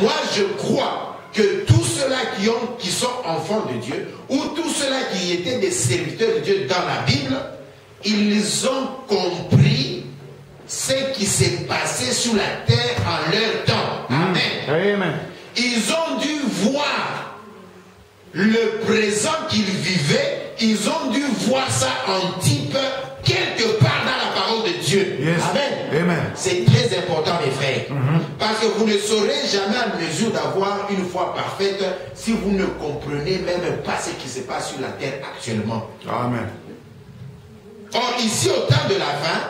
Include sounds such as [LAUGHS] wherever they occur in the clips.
Moi, je crois que tous ceux-là qui, ont, qui sont enfants de Dieu, ou tous ceux-là qui étaient des serviteurs de Dieu dans la Bible, ils ont compris ce qui s'est passé sur la terre en leur temps. Amen. Amen. Ils ont dû voir le présent qu'ils vivaient, ils ont dû voir ça en type quelque part dans la parole de Dieu. Yes. Amen. Amen. C'est très important, mes frères. Parce que vous ne serez jamais en mesure d'avoir une foi parfaite si vous ne comprenez même pas ce qui se passe sur la terre actuellement. Amen. Or, ici, au temps de la fin,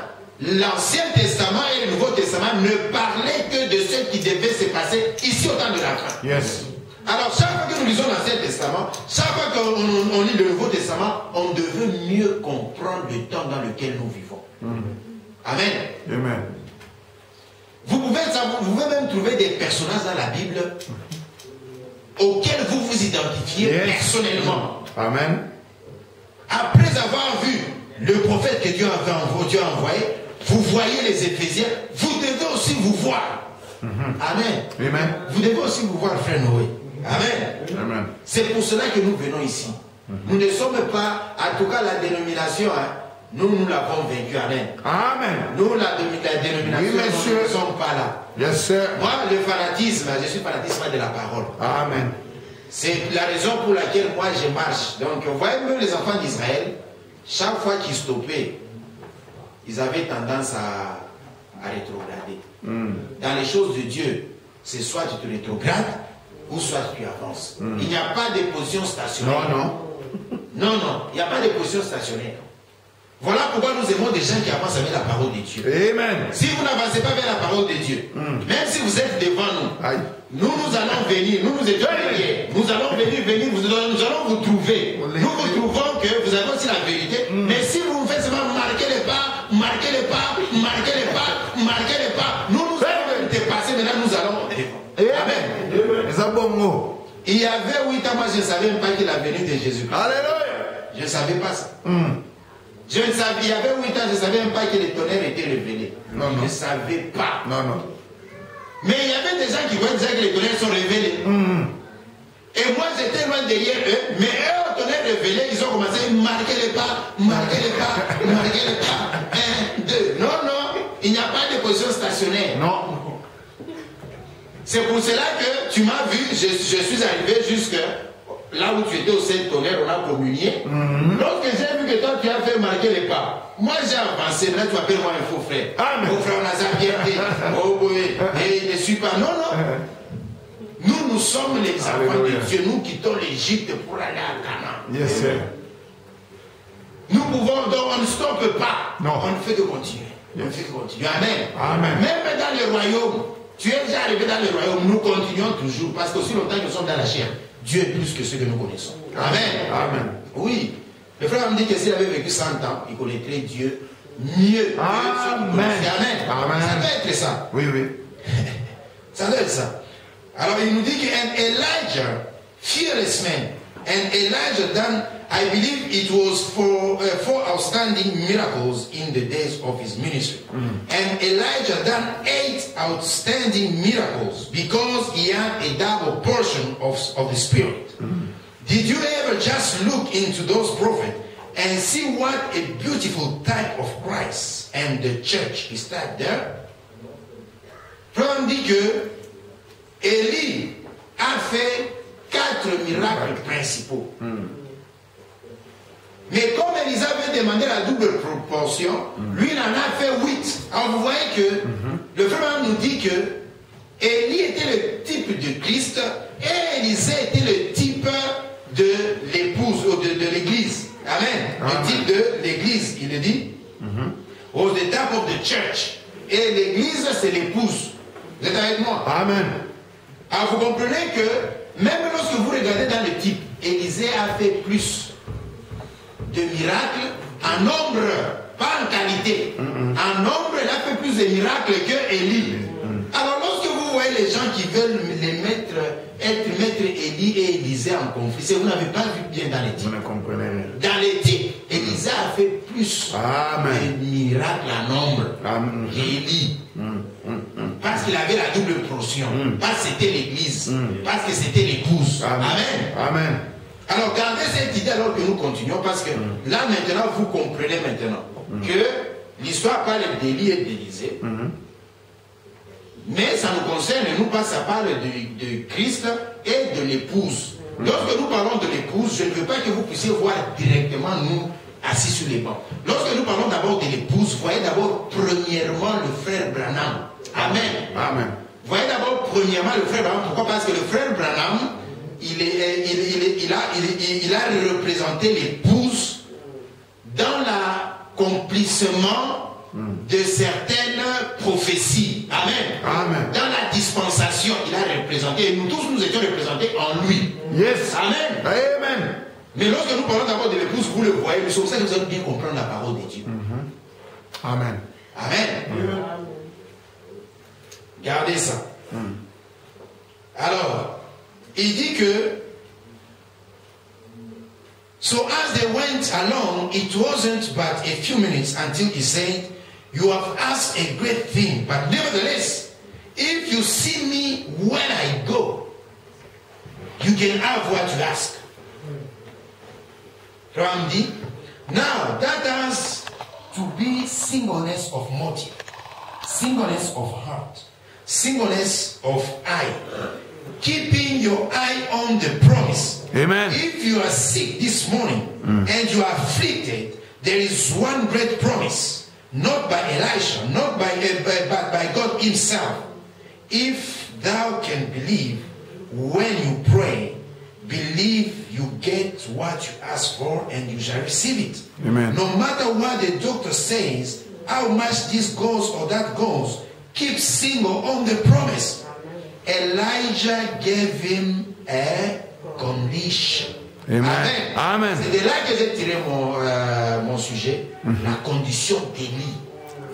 l'Ancien Testament et le Nouveau Testament ne parlaient que de ce qui devait se passer ici au temps de la fin. Yes. Alors, chaque fois que nous lisons l'Ancien Testament, chaque fois qu'on on lit le Nouveau Testament, on devait mieux comprendre le temps dans lequel nous vivons. Amen. Amen. Vous pouvez, savoir- vous pouvez même trouver des personnages dans la Bible auxquels vous vous identifiez Yes. personnellement. Amen. Après avoir vu le prophète que Dieu, avait envo- Dieu a envoyé, vous voyez les Éphésiens, vous devez aussi vous voir. Amen. Amen. Vous devez aussi vous voir, frère Noé. Amen. Amen. C'est pour cela que nous venons ici. Nous ne sommes pas, en tout cas la dénomination, hein, nous, nous l'avons vaincu. Amen. Amen. Nous, la, dénomination, Oui, monsieur. nous ne sommes pas là. Yes. Moi, le fanatisme, je suis fanatisme de la parole. Amen. C'est la raison pour laquelle moi je marche. Donc, vous voyez même les enfants d'Israël, chaque fois qu'ils stoppaient, ils avaient tendance à, à rétrograder. Dans les choses de Dieu, c'est soit tu te rétrogrades ou soit tu avances. Il n'y a pas de position stationnaire. Non, non. Non, non, il n'y a pas de position stationnaire. Voilà pourquoi nous aimons des gens qui avancent avec la parole de Dieu. Amen. Si vous n'avancez pas vers la parole de Dieu, même si vous êtes devant nous, Aïe. nous, nous allons venir, nous, nous étions derrière. Nous allons venir, venir, nous allons vous trouver. Nous vous trouvons que vous avez aussi la vérité. Mais si vous vous faites seulement marquer les pas, marquer les pas, marquer les pas, marquer les pas, nous, nous allons dépasser, maintenant nous allons. Amen. Abongos. Il y avait ans, moi je ne savais même pas que la venue de Jésus. Alléluia. Je ne savais pas ça. Je ne savais, il y avait huit ans, je ne savais même pas que le tonnerre était révélé. Non, je non. ne savais pas. Non, non. Mais il y avait des gens qui voyaient déjà que les tonnerres sont révélés. Et moi j'étais loin derrière eux, mais eux au tonnerre révélé, ils ont commencé à marquer les pas, marquer les pas, [LAUGHS] marquer les pas. Un, deux. Non, non, il n'y a pas de position stationnaire. Non. C'est pour cela que tu m'as vu, je, je suis arrivé jusque là où tu étais au sein tonnerre, on a communié. Lorsque j'ai vu que toi tu as fait marquer les pas, moi j'ai avancé, maintenant tu appelles moi un faux frère. Amen. Faux frère, on a bien. [LAUGHS] Oh oui, et ne suis pas. Non, non. [LAUGHS] Nous, nous sommes les enfants de Dieu, nous quittons l'Égypte pour aller à Canaan. Yes, sir. Nous pouvons donc, on ne stoppe pas. Non. On ne fait que continuer. On ne fait que continuer. Amen. Amen. Même dans le royaume, tu es déjà arrivé dans le royaume, nous continuons toujours. Parce que si longtemps que nous sommes dans la chair, Dieu est plus que ceux que nous connaissons. Amen. Amen. Oui. Le frère me dit que s'il avait vécu 100 ans, il connaîtrait Dieu mieux Amen. Amen. Amen. Ça doit être ça. Oui, oui. [LAUGHS] Ça doit être ça. Alors il nous dit que and Elijah, fearless man, and Elijah done, I believe it was for uh, four outstanding miracles in the days of his ministry. And Elijah done eight outstanding miracles because he had a double portion of, of the Spirit. Did you ever just look into those prophets and see what a beautiful type of Christ and the church is that there? Frère dit que Élie a fait quatre miracles principaux. Mais comme Élisée avait demandé la double proportion, lui il en a fait huit. Alors vous voyez que le frère nous dit que Élie était le type de Christ et Élisée était le type de l'épouse ou de, de l'église. Amen. Amen. Le type de l'église, il le dit. The type of the church. Et l'église, c'est l'épouse. Vous êtes avec moi? Amen. alors vous comprenez que même lorsque vous regardez dans le type, Élisée a fait plus de miracles en nombre, pas en qualité. En nombre, il a fait plus de miracles que Élie. Alors lorsque vous voyez les gens qui veulent les mettre, être maître Élie et Élisée en conflit, c'est vous n'avez pas vu bien dans les Vous ne comprenez rien. Dans types, Élisée a fait plus Amen. de miracles en nombre qu'Élie. Parce Parce qu'il avait la double portion. Parce que c'était l'église. Parce que c'était l'épouse. Amen. Amen. Alors gardez cette idée alors que nous continuons parce que là maintenant vous comprenez maintenant que l'histoire parle d'Élie et d'Élysée. Mais ça nous concerne, nous pas ça parle de, de Christ et de l'épouse. Lorsque nous parlons de l'épouse, je ne veux pas que vous puissiez voir directement nous assis sur les bancs. Lorsque nous parlons d'abord de l'épouse, voyez d'abord premièrement le frère Branham. Amen. Amen. Voyez d'abord premièrement le frère Branham. Pourquoi? Parce que le frère Branham, il, est, il, il- il a, il- il a représenté l'épouse dans l'accomplissement de certaines prophéties. Amen. Amen. Dans la dispensation, il a représenté. Et nous tous, nous étions représentés en lui. Yes. Amen. Amen. Mais lorsque nous parlons d'abord de l'épouse, vous le voyez, c'est pour ça que vous allez bien comprendre la parole de Dieu. Amen. Amen. Gardez ça. Alors, il dit que So as they went along, it wasn't but a few minutes until he said, You have asked a great thing, but nevertheless, if you see me when I go, you can have what you ask. Ramdi. Now that has to be singleness of motive, singleness of heart, singleness of eye, keeping your eye on the promise. Amen. If you are sick this morning and you are afflicted, there is one great promise, not by Elisha, not by, uh, by- but by God Himself. If thou can believe when you pray, believe you get what you ask for and you shall receive it. Amen. No matter what the doctor says, how much this goes or that goes, keep single on the promise. Elijah gave him a condition. Amen. Amen. C'est de là que j'ai tiré mon, euh, mon sujet, la condition d'Élie.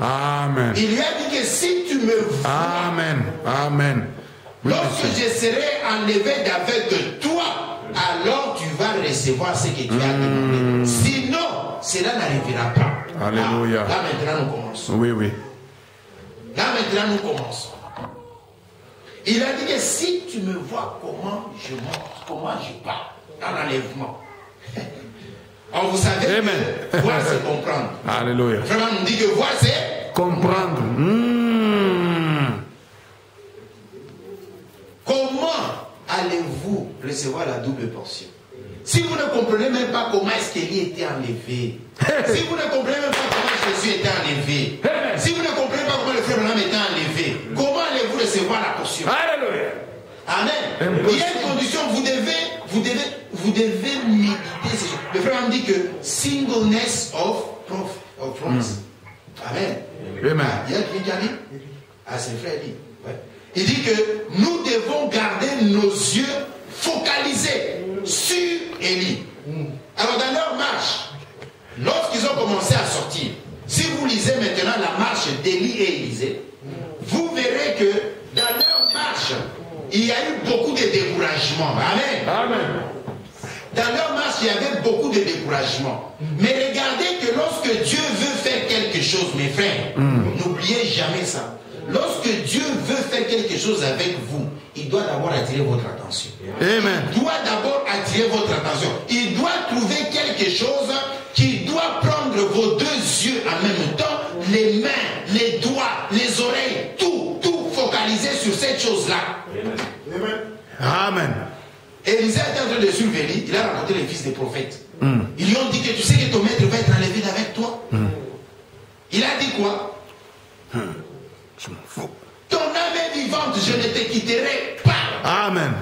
Amen. Il lui a dit que si tu me vois, Amen. Amen. Oui, lorsque je serai enlevé d'avec toi, alors tu vas recevoir ce que tu as demandé. Sinon, cela n'arrivera pas. Alléluia. Ah, là maintenant, nous commençons. Oui, oui. Là maintenant, nous commençons. Il a dit que si tu me vois comment je monte, comment je pars dans l'enlèvement. [LAUGHS] Alors vous savez que voir c'est comprendre. Alléluia. Vraiment, on dit que voir c'est Comprendre. Hmm. comment allez-vous recevoir la double portion? Si vous ne comprenez même pas comment est-ce qu'Élie était enlevé, si vous ne comprenez même pas comment Jésus était enlevé, si vous ne comprenez pas comment le frère Branham était enlevé, comment allez-vous recevoir la portion? Alléluia. Amen. Il y a une condition, vous devez, vous devez, vous devez méditer. Le frère me dit que singleness of, prof, of promise. Amen. Amen. Ah, il y a quelqu'un qui a dit? Ah, c'est frère dit. Ouais. Il dit que nous devons garder nos yeux focalisés sur Élie. Alors dans leur marche, lorsqu'ils ont commencé à sortir, si vous lisez maintenant la marche d'Élie et Élisée, vous verrez que dans leur marche, il y a eu beaucoup de découragement. Amen. Amen. Dans leur marche, il y avait beaucoup de découragement. Mais regardez que lorsque Dieu veut faire quelque chose, mes frères, n'oubliez jamais ça. Lorsque Dieu veut faire quelque chose avec vous, il doit d'abord attirer votre attention. Amen. Il doit d'abord attirer votre attention. Il doit trouver quelque chose qui doit prendre vos deux yeux en même temps, les mains, les doigts, les oreilles, tout, tout focalisé sur cette chose-là. Amen. Élisée était en train de surveiller, il a rencontré les fils des prophètes. Ils lui ont dit que tu sais que ton maître va être enlevé d'avec toi. Il a dit quoi? Je m'en fous. Ton âme est vivante, je ne te quitterai pas. Amen.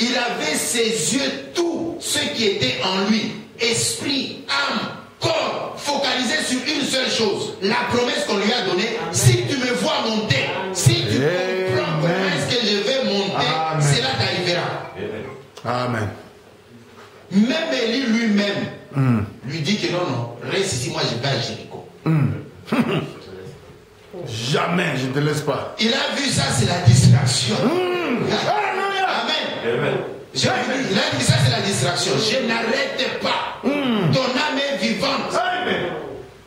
Il avait ses yeux, tout ce qui était en lui, esprit, âme, corps, focalisé sur une seule chose, la promesse qu'on lui a donnée. Si tu me vois monter, si tu comprends comment est-ce que je vais monter, Amen. cela t'arrivera. Amen. Même Élie lui-même lui dit que non, non, reste ici, moi je vais à Jéricho. [LAUGHS] Jamais je ne te laisse pas. Il a vu ça, c'est la distraction. Amen. Je lui dis, il a dit ça, c'est la distraction. Je n'arrête pas. Ton âme est vivante. Amen.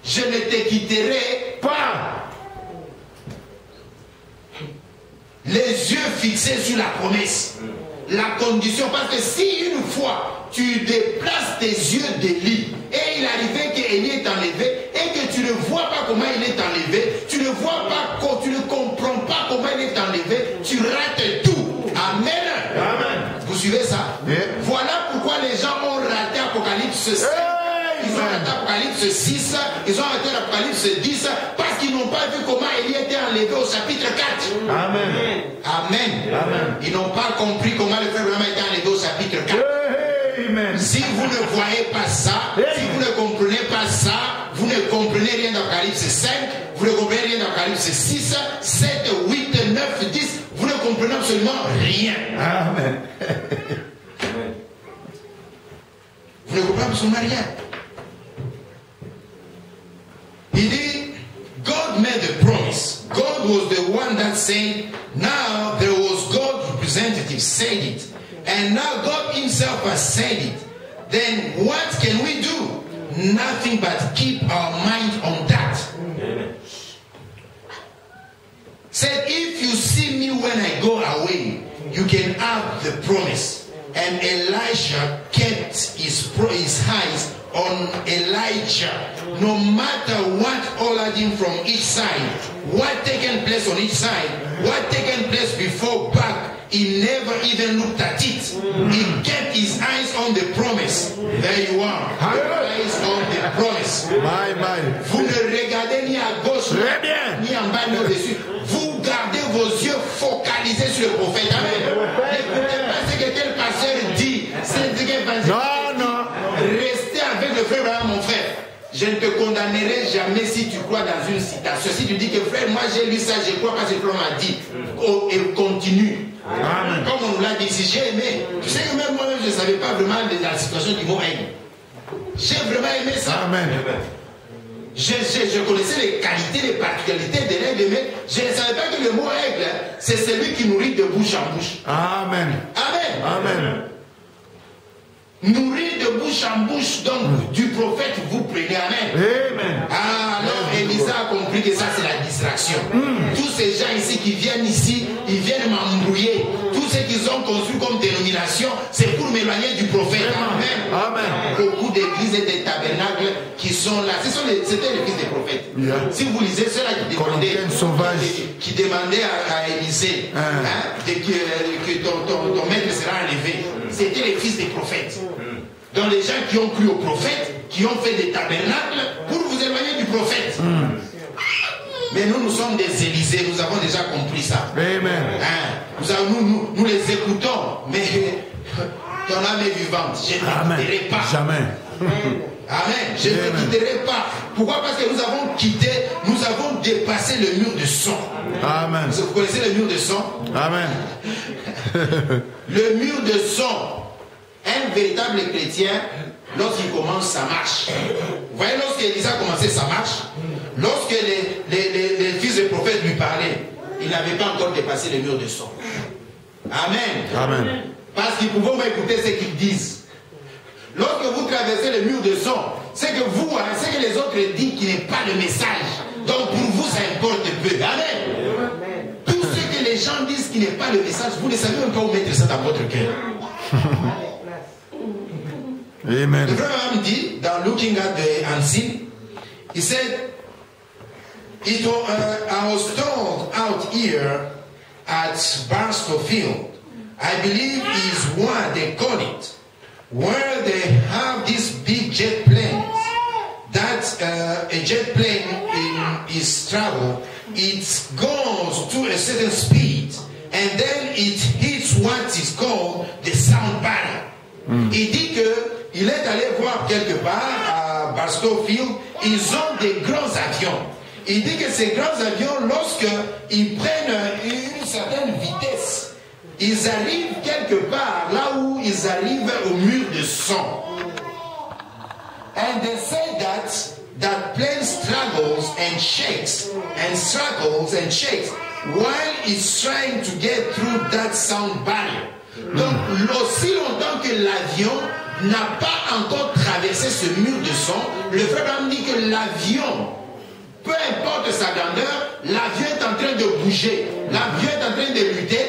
Je ne te quitterai pas. Les yeux fixés sur la promesse. La condition, parce que si une fois tu déplaces tes yeux d'Élie et il arrivait qu'Élie est enlevé que tu ne vois pas comment il est enlevé, tu ne vois pas, tu ne comprends pas comment il est enlevé, tu rates tout. Amen. Amen. Vous suivez ça? Voilà pourquoi les gens ont raté Apocalypse 7. Ils ont raté Apocalypse 6, ils ont raté Apocalypse 10 parce qu'ils n'ont pas vu comment Élie était enlevé au chapitre 4. Amen. Amen. Amen. Ils n'ont pas compris comment le frère vraiment était enlevé au chapitre 4. Amen. Si vous ne voyez pas ça, si vous ne comprenez pas ça, vous ne comprenez rien d'Apocalypse 5, vous ne comprenez rien d'Apocalypse 6, 7, 8, 9, 10, vous ne comprenez absolument rien. Amen. Vous ne comprenez absolument rien. Il dit, God made a promise. God was the one that said, now there was God's representative said it. And now God himself has said it. Then what can we do? Nothing but keep our mind on that. Said, if you see me when I go away, you can have the promise. And Elisha kept his, pro- his eyes on Elijah. No matter what ordered him from each side, what taken place on each side, what taken place before, back, he never even looked at it. He kept his eyes on the promise. There you are. Eyes on the promise. My, my. Vous ne regardez ni à gauche, bien. ni en bas, ni au-dessus. Vous gardez vos yeux focalisés sur le prophète. Amen. N'écoutez pas ce que tel pasteur dit. C'est ce que pasteur Non, non. Restez avec le frère Abraham. Je ne te condamnerai jamais si tu crois dans une citation. Si tu dis que frère, moi j'ai lu ça, je crois parce que le frère m'a dit. Oh, et continue. Amen. Comme on nous l'a dit ici, j'ai aimé. Tu sais que même moi-même, je ne savais pas vraiment de la situation du mot aigle. J'ai vraiment aimé ça. Amen. Je, je- je connaissais les qualités, les particularités de l'aigle, mais je ne savais pas que le mot aigle, c'est celui qui nourrit de bouche en bouche. Amen. Amen. Amen. Nourrir de bouche en bouche, donc du prophète, vous prenez. Amen. Amen. Ah, alors Elisa a compris que ça c'est la distraction. Tous ces gens ici qui viennent ici, ils viennent m'embrouiller. Tout ce qu'ils ont construit comme dénomination, c'est pour m'éloigner du prophète. Amen. Amen. Beaucoup d'églises et des tabernacles sont là. Ce sont les- C'était les fils des prophètes. Yeah. Si vous lisez ceux-là qui demandaient, sauvages. qui demandaient à, à Élisée Ah. hein, que, que ton, ton- ton maître sera enlevé, c'était les fils des prophètes. Donc les gens qui ont cru au prophète, qui ont fait des tabernacles pour vous éloigner du prophète. Mais nous, nous sommes des Élysées, nous avons déjà compris ça. Amen. Hein, nous, avons- nous, nous, nous les écoutons, mais [LAUGHS] ton âme est vivante. Je pas. Jamais. Amen. Je ne quitterai pas. Pourquoi? Parce que nous avons quitté, nous avons dépassé le mur de son. Amen. Vous connaissez le mur de son Amen. [LAUGHS] Le mur de son. Un véritable chrétien, lorsqu'il commence sa marche. Vous voyez, lorsque Élisa a commencé sa marche, lorsque les, les, les- les fils de prophètes lui parlaient, il n'avait pas encore dépassé le mur de son. Amen. Amen. Parce qu'ils pouvaient écouter ce qu'ils disent. Lorsque vous traversez le mur de son, c'est que vous, hein, c'est que les autres disent qui n'est pas le message. Donc pour vous, ça importe peu. Amen. Tout ce que les gens disent qui n'est pas le message, vous ne savez même pas où mettre ça dans votre cœur. [LAUGHS] Le Amen. frère Abraham dit, dans Looking at the Unseen, he said, it was, uh, I was told out here at Barstow Field, I believe is what they call it, where they have these big jet planes. That uh, a jet plane in its travel, it goes to a certain speed, and then it hits what is called the sound barrier. Il dit que il est allé voir quelque part à Barstow Field, ils ont des grands avions. Il dit que ces grands avions, lorsque ils prennent une certaine vitesse, ils arrivent quelque part là où ils arrivent au mur de son. And they say that that plane struggles and shakes and struggles and shakes while it's trying to get through that sound barrier. Donc, aussi longtemps que l'avion n'a pas encore traversé ce mur de son, le frère Abraham dit que l'avion, peu importe sa grandeur, l'avion est en train de bouger. L'avion est en train de lutter.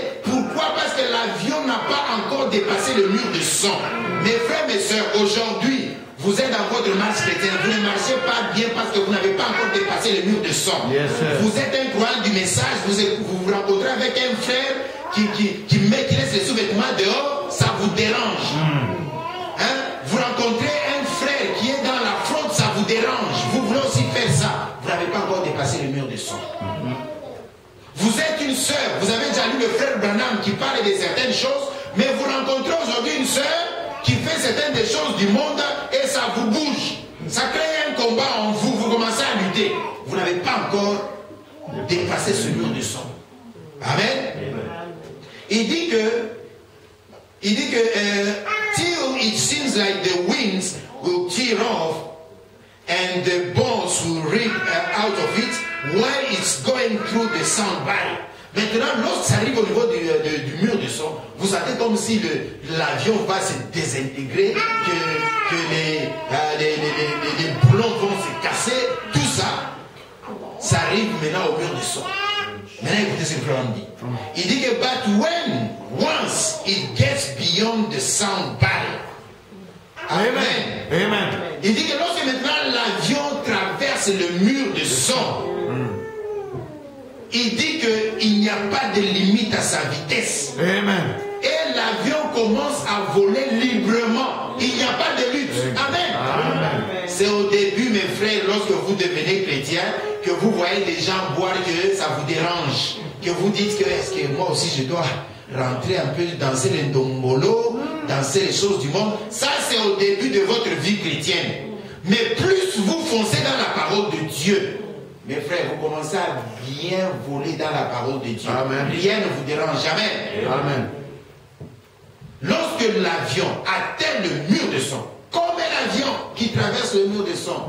Pourquoi? Parce que l'avion n'a pas encore dépassé le mur de sang. Mes frères, mes soeurs, aujourd'hui, vous êtes dans votre marche chrétienne. Vous ne marchez pas bien parce que vous n'avez pas encore dépassé le mur de sang. Yes, vous êtes un croyant du message. Vous vous, vous rencontrez avec un frère qui, qui, qui met, qui laisse les sous-vêtements dehors. Ça vous dérange. Hein? Vous rencontrez un frère qui est dans la fraude, ça vous dérange. Vous voulez aussi faire ça. Vous n'avez pas encore dépassé le mur de sang. Vous êtes une sœur. Vous avez déjà lu le frère Branham qui parle de certaines choses, mais vous rencontrez aujourd'hui une sœur qui fait certaines des choses du monde et ça vous bouge. Ça crée un combat en vous. Vous commencez à lutter. Vous n'avez pas encore dépassé ce mur de sang. Amen. Il dit que il dit que euh, till it seems like the winds will tear off and the bones will rip uh, out of it while it's going through the sound barrier. Maintenant, lorsque ça arrive au niveau du, euh, de- du mur de son, vous sentez comme si l'avion va se désintégrer, que, que les, euh, les, les, les- boulons vont se casser, tout ça, ça arrive maintenant au mur de son. Maintenant, écoutez ce que frère dit. Il dit que, but when once it gets beyond the sound barrier, Amen. Amen. Il dit que lorsque maintenant sa vitesse. Amen. Et l'avion commence à voler librement. Il n'y a pas de lutte. Amen. Amen. C'est au début, mes frères, lorsque vous devenez chrétien, que vous voyez des gens boire, que ça vous dérange. Que vous dites que est-ce que moi aussi je dois rentrer un peu, danser les dombolo, danser les choses du monde? Ça, c'est au début de votre vie chrétienne. Mais plus vous foncez dans la parole de Dieu, mes frères, vous commencez à bien voler dans la parole de Dieu. Amen. Rien ne vous dérange jamais. Amen. Lorsque l'avion atteint le mur de son, comme un avion qui traverse le mur de son,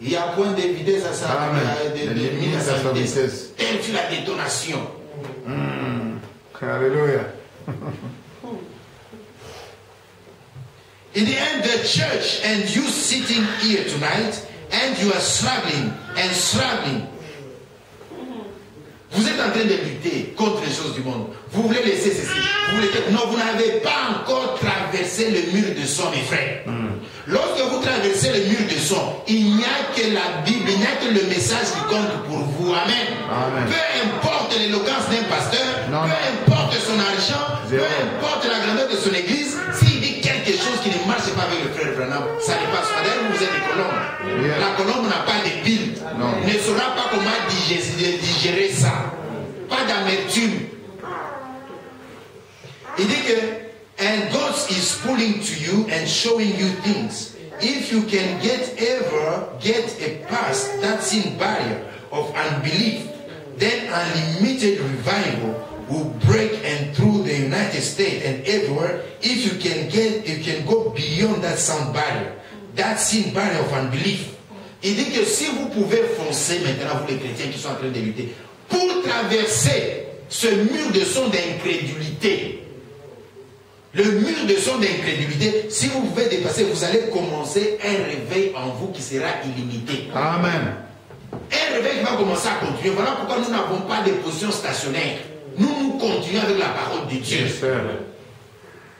il y a point de vitesse à sa vitesse. Telle fut la détonation. Hallelujah. In the end, the church and you sitting here tonight, and you are struggling and struggling. Vous êtes en train de lutter contre les choses du monde. Vous voulez laisser ceci. Vous voulez Non, vous n'avez pas encore traversé le mur de son, mes frères. Lorsque vous traversez le mur de son, il n'y a que la Bible, il n'y a que le message qui compte pour vous. Amen. Amen. Peu importe l'éloquence d'un pasteur, Non, peu non. importe son argent, Zéro. peu importe la grandeur de son église, qui ne marche pas avec le frère Branham, ça n'est pas ça. D'ailleurs, vous êtes des colombes. Yeah. La colombe n'a pas de pile. Non. Ne saura pas comment digérer, digérer ça. Pas d'amertume. Il dit que, and God is pulling to you and showing you things. If you can get ever get a past that sin barrier of unbelief, then unlimited revival will break and through the United States and everywhere. If you can get, you can go beyond that sound barrier, that sin barrier of unbelief. Il dit que si vous pouvez foncer maintenant, vous les chrétiens qui sont en train de lutter, pour traverser ce mur de son d'incrédulité, le mur de son d'incrédulité, si vous pouvez dépasser, vous allez commencer un réveil en vous qui sera illimité. Amen. Un réveil qui va commencer à continuer. Voilà pourquoi nous n'avons pas de position stationnaire. Nous, nous continuons avec la parole de Dieu.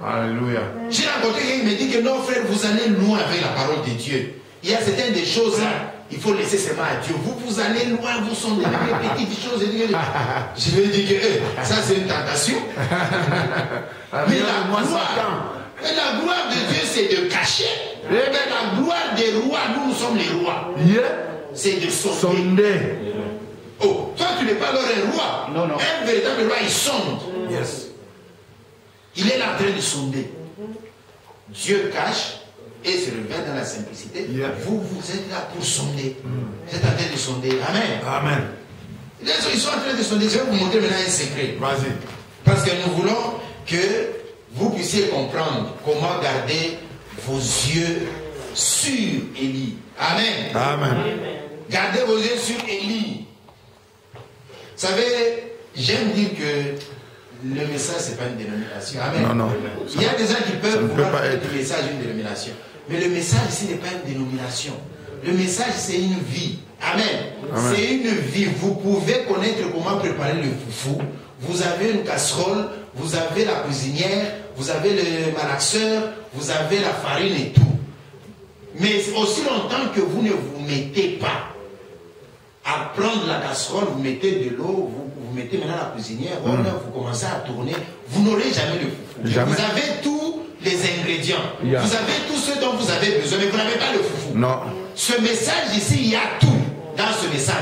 Hallelujah. J'ai rencontré quelqu'un qui me dit que non, frère, vous allez loin avec la parole de Dieu. Il y a certaines des choses, hein, il faut laisser seulement à Dieu. Vous, vous allez loin, vous sont des petites choses. Je vais [LAUGHS] dire que eh, ça, c'est une tentation. [LAUGHS] Mais la gloire, mais la gloire de Dieu, c'est de cacher. Mais la gloire des rois, nous, nous sommes les rois. C'est de sonder. Tu n'es pas alors un roi. Non, non. Un véritable roi, il sonde. Yes. Il est là en train de sonder. Dieu cache et se révèle dans la simplicité. Yeah. Vous, vous êtes là pour sonder. Vous êtes en train de sonder. Amen. Amen. Ils sont- Ils sont en train de sonder. Je vais vous montrer maintenant un secret. Vas-y. Parce que nous voulons que vous puissiez comprendre comment garder vos yeux sur Élie. Amen. Amen. Gardez vos yeux sur Élie. Vous savez, j'aime dire que le message, ce n'est pas une dénomination. Amen. Non, non. Il y a des gens qui peuvent peut vouloir être. du message une dénomination. Mais le message ici n'est pas une dénomination. Le message, c'est une vie, Amen. C'est une vie. Vous pouvez connaître comment préparer le foufou. Vous avez une casserole, vous avez la cuisinière, vous avez le malaxeur, vous avez la farine et tout. Mais aussi longtemps que vous ne vous mettez pas à prendre la casserole, vous mettez de l'eau, vous, vous mettez maintenant la cuisinière, vous commencez à tourner, vous n'aurez jamais le foufou. Jamais. Vous avez tous les ingrédients. Yeah. Vous avez tout ce dont vous avez besoin, mais vous n'avez pas le foufou. Non. Ce message ici, il y a tout dans ce message.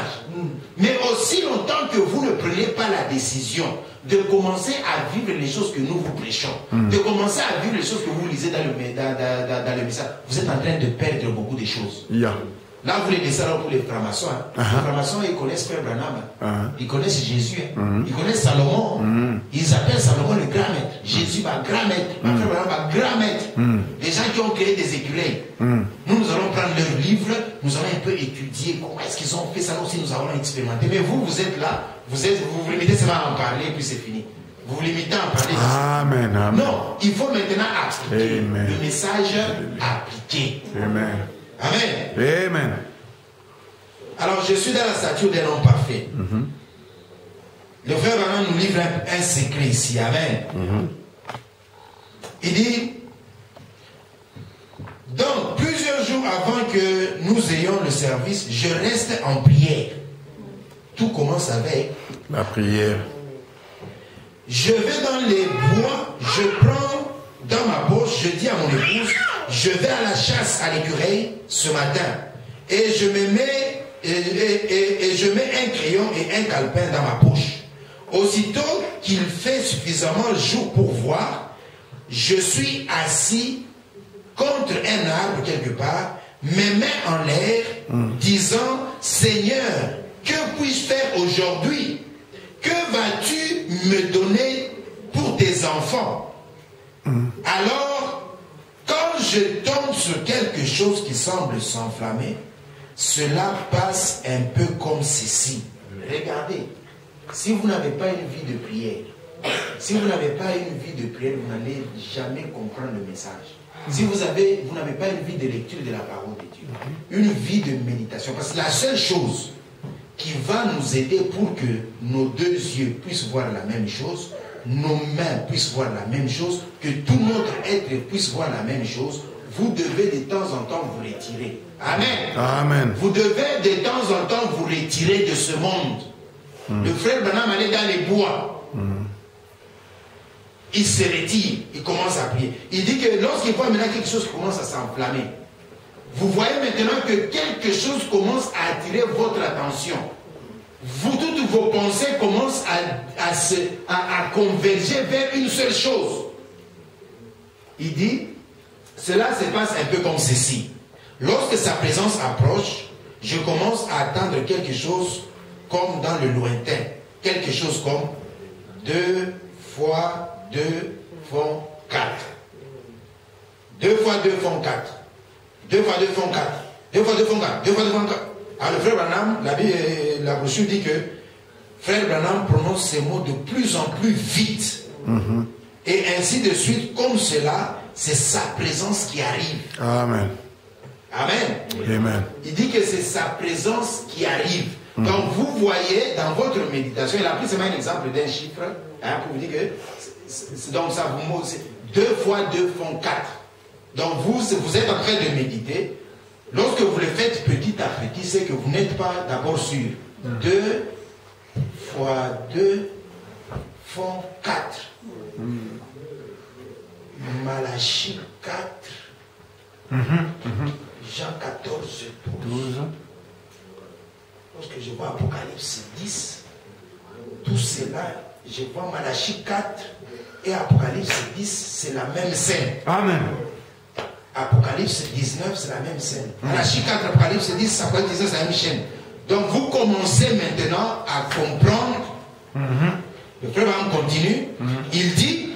Mais aussi longtemps que vous ne prenez pas la décision de commencer à vivre les choses que nous vous prêchons, de commencer à vivre les choses que vous lisez dans le, dans, dans- dans- dans le message, vous êtes en train de perdre beaucoup de choses. Yeah. Là, vous les alors pour les francs-maçons. hein. Uh-huh. Les francs-maçons, ils connaissent Frère Branham. hein. Uh-huh. Ils connaissent Jésus. hein. Ils connaissent Salomon. Ils appellent Salomon le grand maître. Jésus va grand maître. Frère Branham va grand maître. Les gens qui ont créé des écureuils. Nous, nous allons prendre leurs livres. Nous allons un peu étudier comment est-ce qu'ils ont fait ça. Nous aussi, nous allons expérimenter. Mais vous, vous êtes là. Vous êtes, vous vous limitez seulement à en parler et puis c'est fini. Vous vous limitez à en parler. Amen. Amen. Non, il faut maintenant appliquer Amen. le message appliqué. Amen. Amen. Amen. Alors, je suis dans la stature d'un homme parfait. Le frère Branham nous livre un, un secret ici. Amen. Il dit Donc, plusieurs jours avant que nous ayons le service, je reste en prière. Tout commence avec La prière. je vais dans les bois, je prends dans ma poche, je dis à mon épouse, je vais à la chasse à l'écureuil ce matin. Et je me mets, et, et- et- et je mets un crayon et un calepin dans ma poche. Aussitôt qu'il fait suffisamment jour pour voir, je suis assis contre un arbre quelque part, mes mains en l'air, disant, Seigneur, que puis-je faire aujourd'hui? Que vas-tu me donner pour tes enfants? Alors, quand je tombe sur quelque chose qui semble s'enflammer, cela passe un peu comme ceci. Regardez, si vous n'avez pas une vie de prière, si vous n'avez pas une vie de prière, vous n'allez jamais comprendre le message. Si vous avez, vous n'avez pas une vie de lecture de la parole de Dieu, une vie de méditation, parce que la seule chose qui va nous aider pour que nos deux yeux puissent voir la même chose, nos mains puissent voir la même chose, que tout notre être puisse voir la même chose, vous devez de temps en temps vous retirer. Amen. Amen. Vous devez de temps en temps vous retirer de ce monde. Le frère Branham allait dans les bois. Il se retire, il commence à prier. Il dit que lorsqu'il voit maintenant quelque chose commence à s'enflammer, vous voyez maintenant que quelque chose commence à attirer votre attention. Vous, toutes vos pensées commencent à, à se- à- converger vers une seule chose. Il dit, cela se passe un peu comme ceci. Lorsque sa présence approche, je commence à attendre quelque chose comme dans le lointain. Quelque chose comme 2 fois 2 font 4. 2 fois 2 font 4. 2 fois 2 font 4. 2 fois 2 font 4. 2 fois 2 font 4. Alors le frère Branham, la, la brochure dit que frère Branham prononce ces mots de plus en plus vite. Et ainsi de suite, comme cela, c'est sa présence qui arrive. Amen. Amen. Amen. Il dit que c'est sa présence qui arrive. Donc vous voyez dans votre méditation, il a pris seulement un exemple d'un chiffre, hein, pour vous dire que, donc ça vous deux fois deux font quatre. Donc vous, vous êtes en train de méditer. Lorsque vous le faites petit à petit, c'est que vous n'êtes pas d'abord sûr. Deux fois deux font quatre. Malachie 4. Jean 14, 12. Lorsque je vois Apocalypse 10, tout cela, je vois Malachie 4 et Apocalypse 10, c'est la même scène. Amen. Apocalypse 19, c'est la même scène. Malachie 4, Apocalypse 10, Apocalypse 19, c'est la même chaîne. Donc vous commencez maintenant à comprendre. Le frère continue. Il dit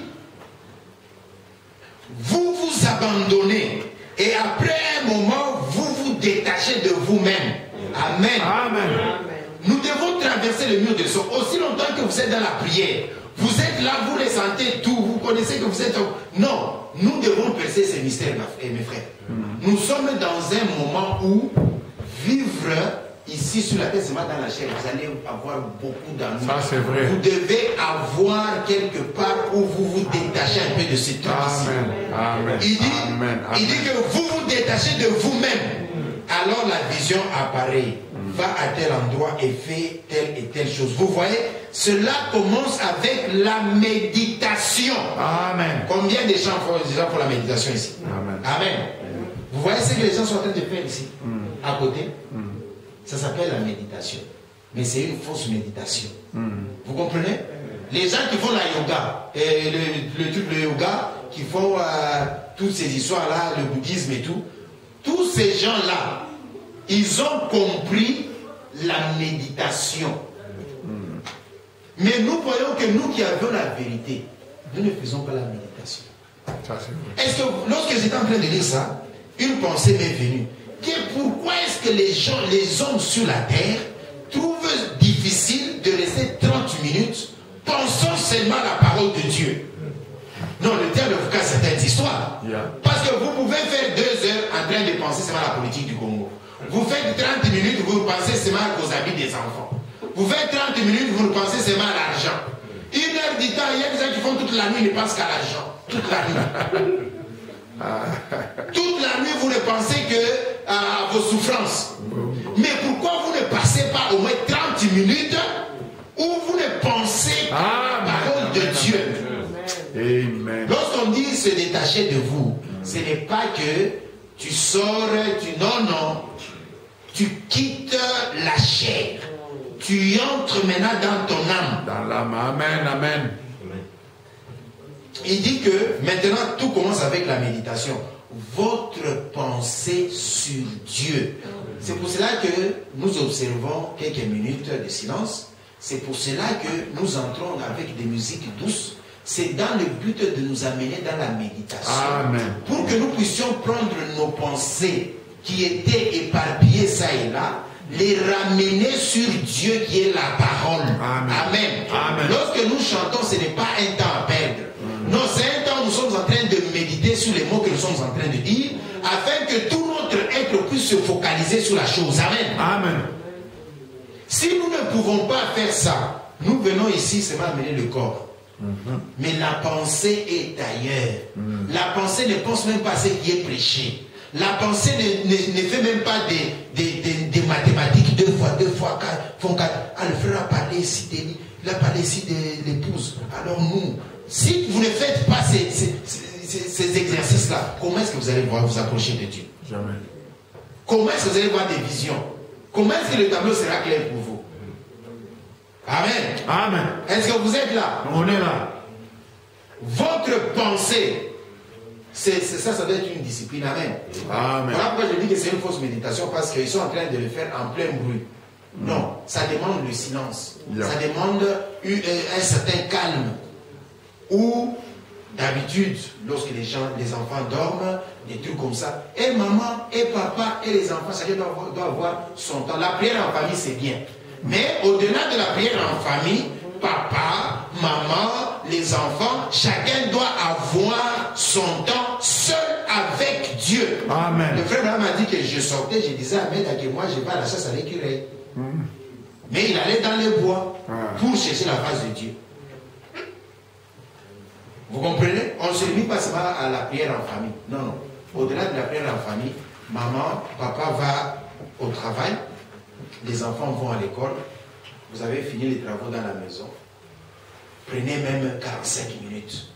vous vous abandonnez et après un moment, vous vous détachez de vous-même. Amen. Amen. Nous le mur de son. Aussi longtemps que vous êtes dans la prière, vous êtes là, vous ressentez tout, vous connaissez que vous êtes. Non, nous devons percer ces mystères, frère- mes frères. Nous sommes dans un moment où vivre ici sur la terre, seulement dans la chair, vous allez avoir beaucoup d'amour. Ça, c'est vrai. Vous devez avoir quelque part où vous vous détachez un peu de ce. Amen. Amen. Il dit, Amen. il dit que vous vous détachez de vous-même. Alors la vision apparaît. Va à tel endroit et fais telle et telle chose. Vous voyez, cela commence avec la méditation. Amen. Combien de gens font, font la méditation ici? Amen. Amen. Vous voyez ce que les gens sont en train de faire ici, à côté? Ça s'appelle la méditation. Mais c'est une fausse méditation. Vous comprenez? Les gens qui font la yoga, et le, le truc de yoga, qui font euh, toutes ces histoires-là, le bouddhisme et tout, tous ces gens-là, ils ont compris la méditation. Mais nous croyons que nous qui avons la vérité, nous ne faisons pas la méditation. Est-ce que lorsque j'étais en train de lire ça, une pensée m'est venue. Que pourquoi est-ce que les gens, les hommes sur la terre, trouvent difficile de rester 30 minutes pensant seulement à la parole de Dieu? Non, le terme vous casse certaines histoires. Yeah. Parce que vous pouvez faire deux heures en train de penser seulement à la politique du Congo. Vous faites 30 minutes, vous pensez seulement aux habits des enfants. Vous faites 30 minutes, vous pensez seulement à l'argent. Une heure du temps, il y a des gens qui font toute la nuit, ils ne pensent qu'à l'argent. Toute la nuit. [LAUGHS] Toute la nuit, vous ne pensez que à vos souffrances. Mais pourquoi vous ne passez pas au moins 30 minutes où vous ne pensez qu'à la Amen. parole de Dieu? Lorsqu'on dit se détacher de vous, ce n'est pas que tu sors, tu non, non. Tu entres maintenant dans ton âme. Dans l'âme. Amen. Amen. Il dit que maintenant tout commence avec la méditation. Votre pensée sur Dieu. C'est pour cela que nous observons quelques minutes de silence. C'est pour cela que nous entrons avec des musiques douces. C'est dans le but de nous amener dans la méditation. Amen. Pour que nous puissions prendre nos pensées qui étaient éparpillées ça et là, les ramener sur Dieu qui est la parole. Amen. Amen. Amen. Lorsque nous chantons, ce n'est pas un temps à perdre. Non, c'est un temps où nous sommes en train de méditer sur les mots que nous sommes en train de dire, afin que tout notre être puisse se focaliser sur la chose. Amen. Amen. Si nous ne pouvons pas faire ça, nous venons ici seulement amener le corps. Mais la pensée est ailleurs. La pensée ne pense même pas à ce qui est prêché. La pensée ne, ne- ne fait même pas des- des mathématiques deux fois, deux fois, quatre, font quatre. Ah, le frère a parlé ici de il a parlé ici de l'épouse. Alors nous, si vous ne faites pas ces, ces- ces- ces exercices-là, comment est-ce que vous allez pouvoir vous approcher de Dieu? Jamais. Comment est-ce que vous allez voir des visions? Comment est-ce que le tableau sera clair pour vous? Amen. Amen. Est-ce que vous êtes là? On est là. Votre pensée, c'est ça, ça doit être une discipline. Amen. Amen. Voilà pourquoi je dis que c'est une fausse méditation parce qu'ils sont en train de le faire en plein bruit. Non, ça demande le silence. Yeah. Ça demande une- un certain calme. Ou d'habitude, lorsque les gens, les enfants dorment, des trucs comme ça, et maman, et papa, et les enfants, chacun doit avoir, doit avoir son temps. La prière en famille, c'est bien. Mais au-delà de la prière en famille, papa, maman, les enfants, chacun doit avoir son temps seul avec Dieu. Amen. Le frère Abraham a dit que je sortais, je disais à Ahmed que moi je vais à la chasse à l'écureuil. Mais il allait dans les bois Ah. pour chercher la face de Dieu. Vous comprenez? On ne se limite pas seulement à la prière en famille. Non, non. Au-delà de la prière en famille, maman, papa va au travail, les enfants vont à l'école, vous avez fini les travaux dans la maison. Prenez même 45 minutes